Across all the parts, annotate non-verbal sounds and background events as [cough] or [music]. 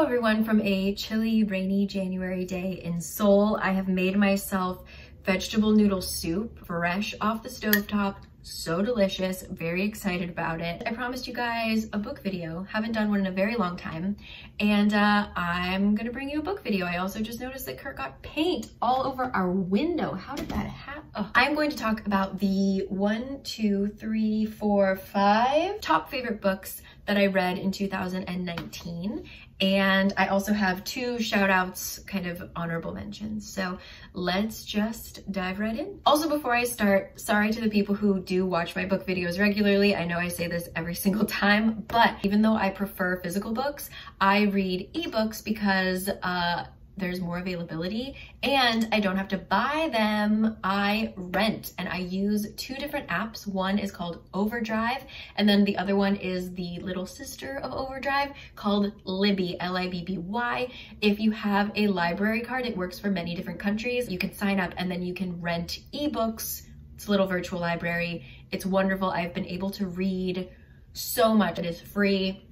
Everyone from a chilly, rainy January day in Seoul. I have made myself vegetable noodle soup, fresh off the stovetop, so delicious, very excited about it. I promised you guys a book video, haven't done one in a very long time, and uh, I'm gonna bring you a book video. I also just noticed that Kurt got paint all over our window. How did that happen? Oh. I'm going to talk about the one, two, three, four, five top favorite books that I read in 2019. And I also have two shout outs, kind of honorable mentions. So let's just dive right in. Also, before I start, sorry to the people who do watch my book videos regularly. I know I say this every [laughs] single time, but even though I prefer physical books, I read ebooks because uh, there's more availability and I don't have to buy them. I rent and I use two different apps. One is called Overdrive and then the other one is the little sister of Overdrive called Libby, L-I-B-B-Y. If you have a library card, it works for many different countries. You can sign up and then you can rent ebooks. It's a little virtual library. It's wonderful. I've been able to read so much. It is free.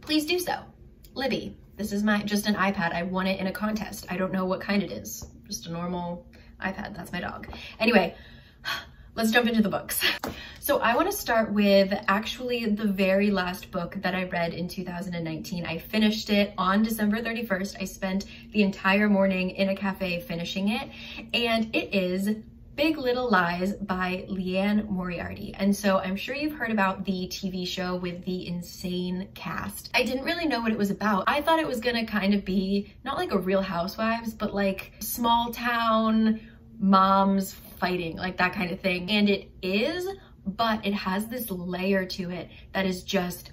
Please do so. Libby, this is my just an iPad. I won it in a contest. I don't know what kind it is. Just a normal iPad. That's my dog. Anyway, [sighs] let's jump into the books. [laughs] So I want to start with actually the very last book that I read in 2019. I finished it on December 31st. I spent the entire morning in a cafe finishing it and it is Big Little Lies by Liane Moriarty. And so I'm sure you've heard about the TV show with the insane cast. I didn't really know what it was about. I thought it was gonna kind of be not like a Real Housewives, but like small town moms fighting, like that kind of thing. And it is, but it has this layer to it that is just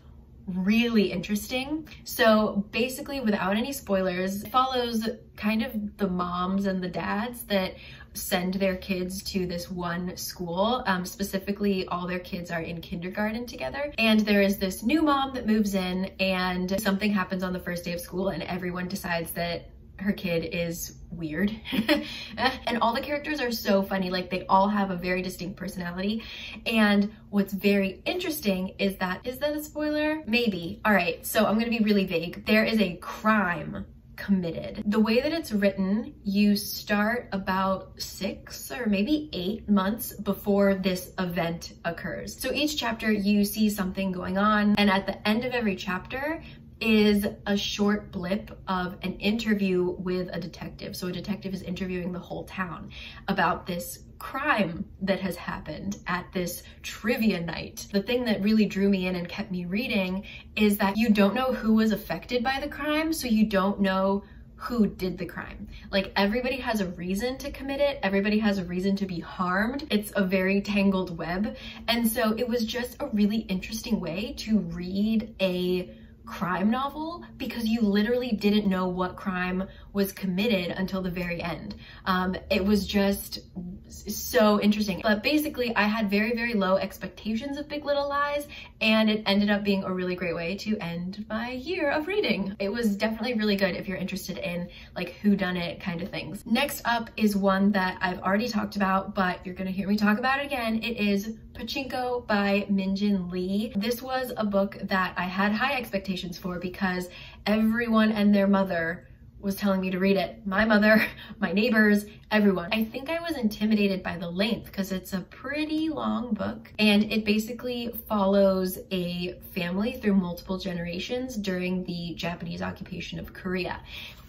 really interesting. So basically without any spoilers, follows kind of the moms and the dads that send their kids to this one school. Um, specifically, all their kids are in kindergarten together. And there is this new mom that moves in and something happens on the first day of school and everyone decides that her kid is weird. [laughs] And all the characters are so funny like they all have a very distinct personality. And what's very interesting is that is that a spoiler? Maybe. All right so i'm gonna be really vague. There is a crime committed. The way that it's written, you start about six or maybe eight months before this event occurs. So each chapter you see something going on and at the end of every chapter, is a short blip of an interview with a detective. So a detective is interviewing the whole town about this crime that has happened at this trivia night. The thing that really drew me in and kept me reading is that you don't know who was affected by the crime, so you don't know who did the crime. Like everybody has a reason to commit it. Everybody has a reason to be harmed. It's a very tangled web. And so it was just a really interesting way to read a crime novel because you literally didn't know what crime was committed until the very end. Um, it was just so interesting. But basically, I had very, very low expectations of Big Little Lies, and it ended up being a really great way to end my year of reading. It was definitely really good if you're interested in like who done it kind of things. Next up is one that I've already talked about, but you're gonna hear me talk about it again. It is Pachinko by Min-Jin Lee. This was a book that I had high expectations for because everyone and their mother was telling me to read it. My mother, [laughs] my neighbors, everyone. I think I was intimidated by the length because it's a pretty long book and it basically follows a family through multiple generations during the Japanese occupation of Korea.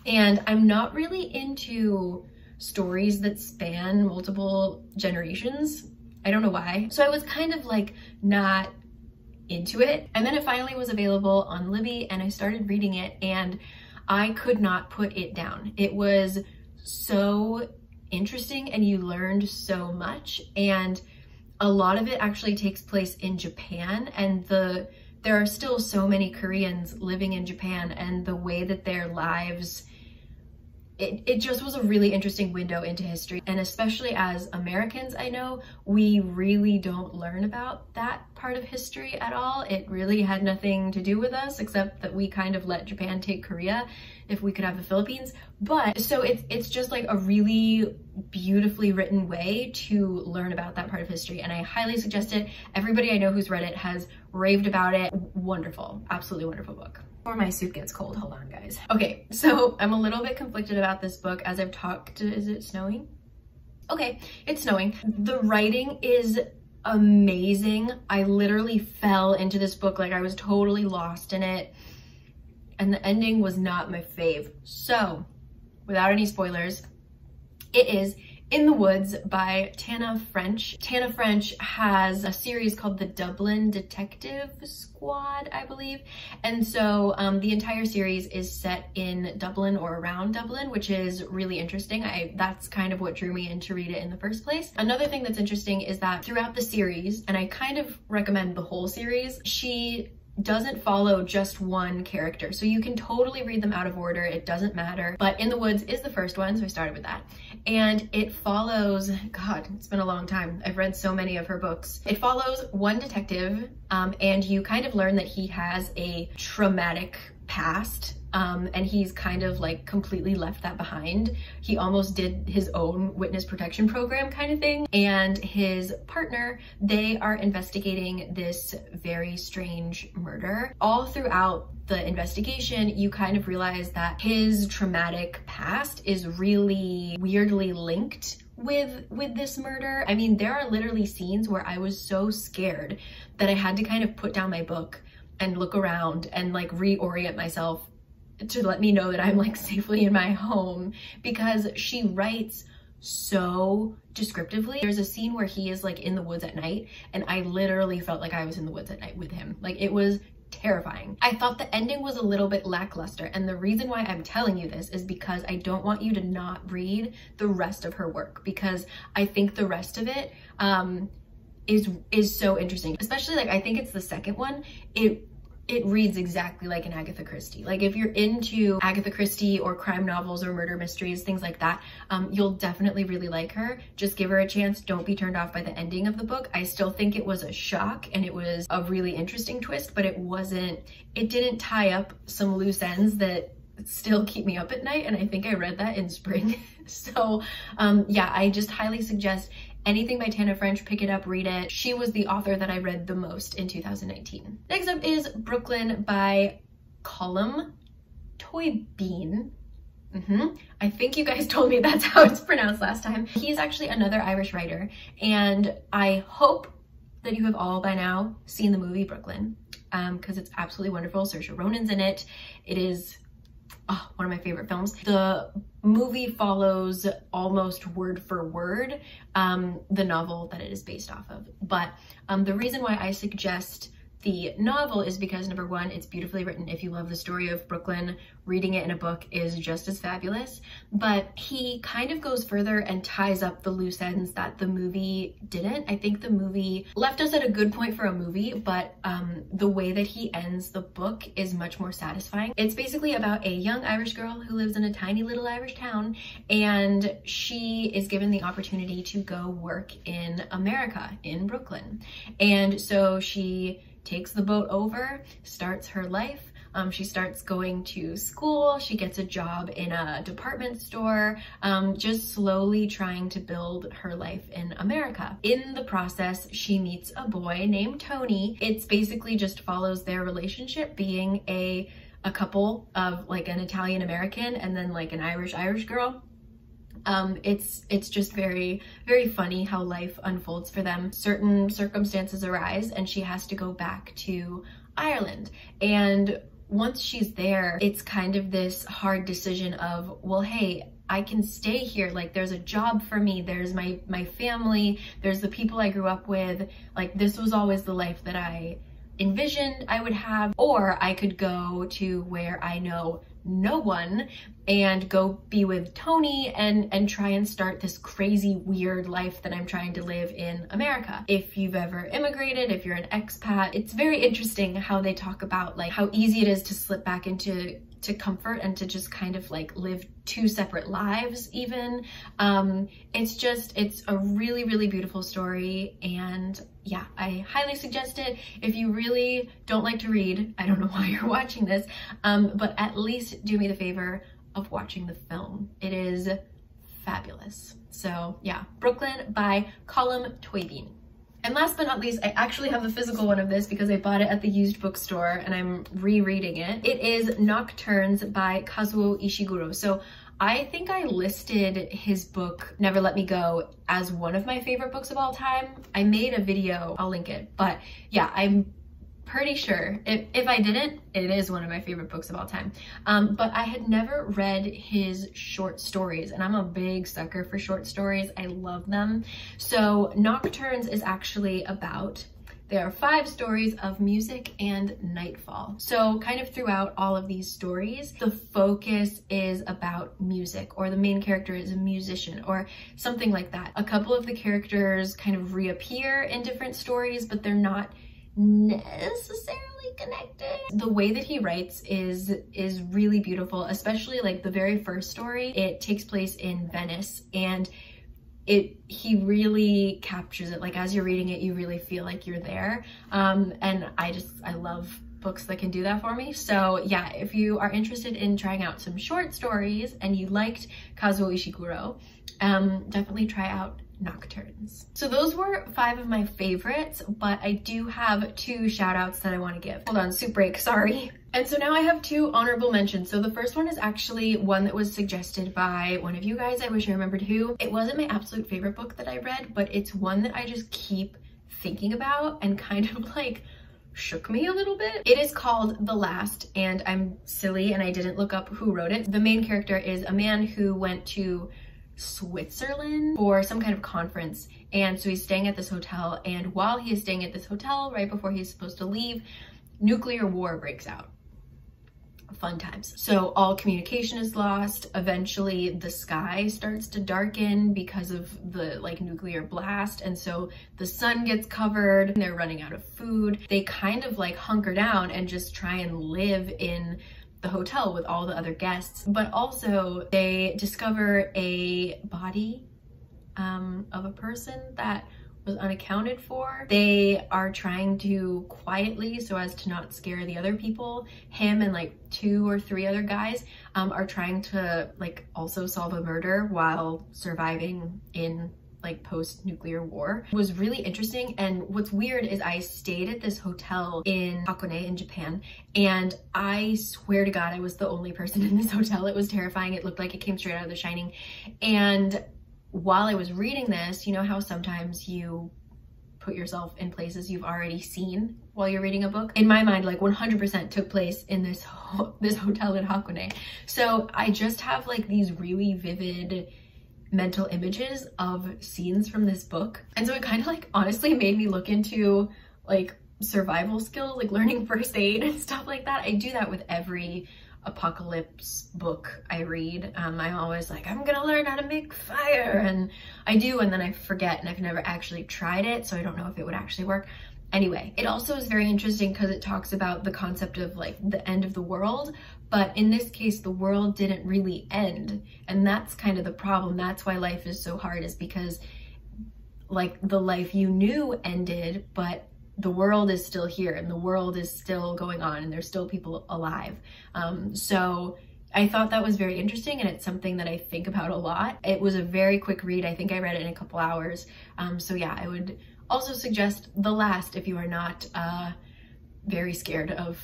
And I'm not really into stories that span multiple generations. I don't know why. So I was kind of like not into it. And then it finally was available on Libby and I started reading it and I could not put it down. It was so interesting and you learned so much and a lot of it actually takes place in Japan and the there are still so many Koreans living in Japan and the way that their lives it, it just was a really interesting window into history. And especially as Americans, I know we really don't learn about that part of history at all. It really had nothing to do with us except that we kind of let Japan take Korea if we could have the Philippines. But so it's, it's just like a really beautifully written way to learn about that part of history. And I highly suggest it. Everybody I know who's read it has raved about it. Wonderful, absolutely wonderful book. Or my soup gets cold, hold on guys. Okay, so I'm a little bit conflicted about this book as I've talked, is it snowing? Okay, it's snowing. The writing is amazing. I literally fell into this book like I was totally lost in it. And the ending was not my fave. So, without any spoilers, it is in the Woods by Tana French. Tana French has a series called the Dublin Detective Squad, I believe. And so um, the entire series is set in Dublin or around Dublin, which is really interesting. I That's kind of what drew me in to read it in the first place. Another thing that's interesting is that throughout the series, and I kind of recommend the whole series, she doesn't follow just one character. So you can totally read them out of order. It doesn't matter. But In the Woods is the first one. So I started with that. And it follows, God, it's been a long time. I've read so many of her books. It follows one detective um, and you kind of learn that he has a traumatic past um, and he's kind of like completely left that behind. He almost did his own witness protection program kind of thing. And his partner, they are investigating this very strange murder. All throughout the investigation, you kind of realize that his traumatic past is really weirdly linked with with this murder. I mean, there are literally scenes where I was so scared that I had to kind of put down my book and look around and like reorient myself to let me know that I'm like safely in my home because she writes so descriptively. There's a scene where he is like in the woods at night and I literally felt like I was in the woods at night with him. Like it was terrifying. I thought the ending was a little bit lackluster and the reason why I'm telling you this is because I don't want you to not read the rest of her work because I think the rest of it um, is is so interesting. Especially like I think it's the second one. It it reads exactly like an Agatha Christie. Like if you're into Agatha Christie or crime novels or murder mysteries, things like that, um, you'll definitely really like her. Just give her a chance. Don't be turned off by the ending of the book. I still think it was a shock and it was a really interesting twist, but it wasn't, it didn't tie up some loose ends that still keep me up at night. And I think I read that in spring. [laughs] so um, yeah, I just highly suggest anything by Tana French, pick it up, read it. She was the author that I read the most in 2019. Next up is Brooklyn by Colm Tóibín. Mm -hmm. I think you guys [laughs] told me that's how it's pronounced last time. He's actually another Irish writer, and I hope that you have all by now seen the movie Brooklyn because um, it's absolutely wonderful. Saoirse Ronan's in it. It is oh, one of my favorite films. The movie follows almost word for word um, the novel that it is based off of. But um, the reason why I suggest the novel is because number one, it's beautifully written. If you love the story of Brooklyn, reading it in a book is just as fabulous. But he kind of goes further and ties up the loose ends that the movie didn't. I think the movie left us at a good point for a movie, but um, the way that he ends the book is much more satisfying. It's basically about a young Irish girl who lives in a tiny little Irish town and she is given the opportunity to go work in America, in Brooklyn. And so she takes the boat over, starts her life. Um, she starts going to school, she gets a job in a department store, um, just slowly trying to build her life in America. In the process, she meets a boy named Tony. It's basically just follows their relationship being a a couple of like an Italian American and then like an Irish Irish girl um, it's it's just very very funny how life unfolds for them. Certain circumstances arise and she has to go back to Ireland. And once she's there it's kind of this hard decision of well hey I can stay here. Like there's a job for me. There's my my family. There's the people I grew up with. Like this was always the life that I envisioned I would have or I could go to where I know no one and go be with Tony and and try and start this crazy weird life that I'm trying to live in America. If you've ever immigrated, if you're an expat, it's very interesting how they talk about like how easy it is to slip back into to comfort and to just kind of like live two separate lives even. Um, it's just, it's a really, really beautiful story. And yeah, I highly suggest it. If you really don't like to read, I don't know [laughs] why you're watching this, um, but at least do me the favor of watching the film. It is fabulous. So yeah, Brooklyn by Colm Tóibín. And last but not least, I actually have a physical one of this because I bought it at the used bookstore and I'm rereading it. It is Nocturnes by Kazuo Ishiguro. So I think I listed his book, Never Let Me Go, as one of my favorite books of all time. I made a video, I'll link it, but yeah, I'm pretty sure. If, if I didn't, it is one of my favorite books of all time. Um, but I had never read his short stories and I'm a big sucker for short stories. I love them. So Nocturnes is actually about there are five stories of music and nightfall. So kind of throughout all of these stories, the focus is about music or the main character is a musician or something like that. A couple of the characters kind of reappear in different stories, but they're not necessarily connected. The way that he writes is is really beautiful, especially like the very first story. It takes place in Venice and it he really captures it like as you're reading it you really feel like you're there um and i just i love books that can do that for me so yeah if you are interested in trying out some short stories and you liked kazuo ishiguro um definitely try out Nocturnes. So those were five of my favorites, but I do have two shout outs that I want to give. Hold on, soup break, sorry. And so now I have two honorable mentions. So the first one is actually one that was suggested by one of you guys. I wish I remembered who. It wasn't my absolute favorite book that I read, but it's one that I just keep thinking about and kind of [laughs] like shook me a little bit. It is called The Last and I'm silly and I didn't look up who wrote it. The main character is a man who went to Switzerland for some kind of conference. And so he's staying at this hotel. And while he is staying at this hotel, right before he's supposed to leave, nuclear war breaks out. Fun times. So all communication is lost. Eventually the sky starts to darken because of the like nuclear blast. And so the sun gets covered and they're running out of food. They kind of like hunker down and just try and live in the hotel with all the other guests, but also they discover a body um, of a person that was unaccounted for. They are trying to quietly, so as to not scare the other people, him and like two or three other guys um, are trying to like also solve a murder while surviving in like post-nuclear war. Was really interesting and what's weird is I stayed at this hotel in Hakone in Japan and I swear to god I was the only person in this [laughs] hotel. It was terrifying. It looked like it came straight out of The Shining. And while I was reading this you know how sometimes you put yourself in places you've already seen while you're reading a book. In my mind, like 100% took place in this ho [laughs] this hotel in Hakone. So I just have like these really vivid mental images of scenes from this book. And so it kind of like honestly made me look into like survival skills, like learning [laughs] first aid and stuff like that. I do that with every apocalypse book I read. Um, I'm always like, I'm gonna learn how to make fire. And I do, and then I forget and I've never actually tried it. So I don't know if it would actually work. Anyway, it also is very interesting because it talks about the concept of like the end of the world, but in this case, the world didn't really end. And that's kind of the problem. That's why life is so hard is because like the life you knew ended, but the world is still here and the world is still going on and there's still people alive. Um, so I thought that was very interesting and it's something that I think about a lot. It was a very quick read. I think I read it in a couple hours. Um, so yeah, I would also suggest The Last if you are not uh, very scared of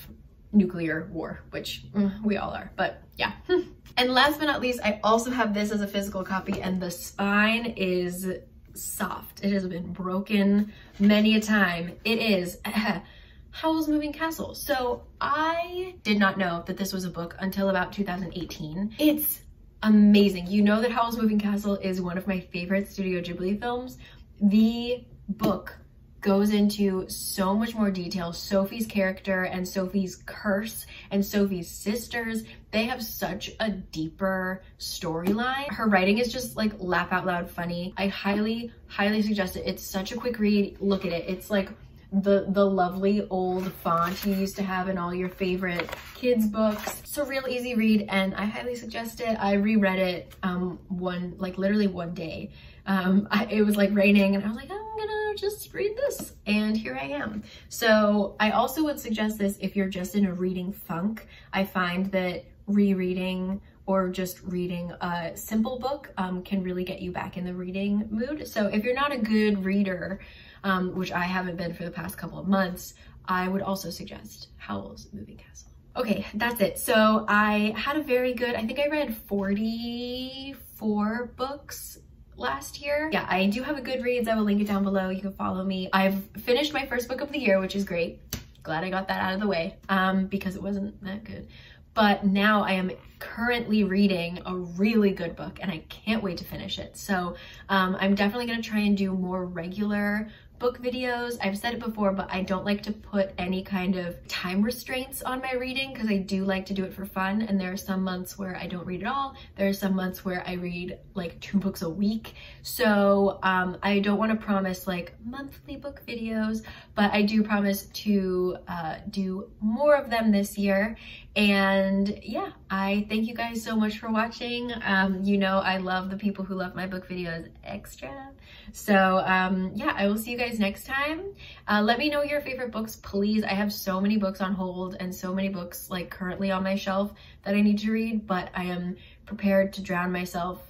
nuclear war, which mm, we all are, but yeah. [laughs] and last but not least, I also have this as a physical copy and the spine is soft. It has been broken many a time. It is [laughs] Howl's Moving Castle. So I did not know that this was a book until about 2018. It's amazing. You know that Howl's Moving Castle is one of my favorite Studio Ghibli films. The book goes into so much more detail. Sophie's character and Sophie's curse and Sophie's sisters, they have such a deeper storyline. Her writing is just like laugh out loud funny. I highly, highly suggest it. It's such a quick read. Look at it. It's like the the lovely old font you used to have in all your favorite kids books a real easy read and i highly suggest it i reread it um one like literally one day um [laughs] I, it was like raining and i was like oh I'm gonna just read this and here I am. So I also would suggest this if you're just in a reading funk. I find that rereading or just reading a simple book um, can really get you back in the reading mood. So if you're not a good reader, um, which I haven't been for the past couple of months, I would also suggest Howl's Moving Castle. Okay, that's it. So I had a very good, I think I read 44 books last year. Yeah, I do have a Goodreads. I will link it down below. You can follow me. I've finished my first book of the year, which is great. Glad I got that out of the way um, because it wasn't that good. But now I am currently reading a really good book and I can't wait to finish it. So um, I'm definitely gonna try and do more regular book videos. I've said it before, but I don't like to put any kind of time restraints on my reading because I do like to do it for fun. And there are some months where I don't read at all. There are some months where I read like two books a week. So um, I don't want to promise like monthly book videos, but I do promise to uh, do more of them this year. And yeah, I thank you guys so much for watching. Um, you know, I love the people who love my book videos extra. So um, yeah, I will see you guys next time. Uh, let me know your favorite books, please. I have so many books on hold and so many books like currently on my shelf that I need to read, but I am prepared to drown myself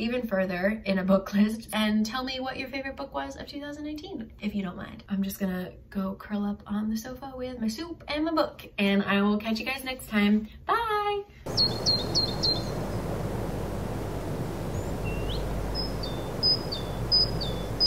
even further in a book [laughs] list and tell me what your favorite book was of 2019, if you don't mind. I'm just gonna go curl up on the sofa with my soup and my book and I will catch you guys next time. Bye!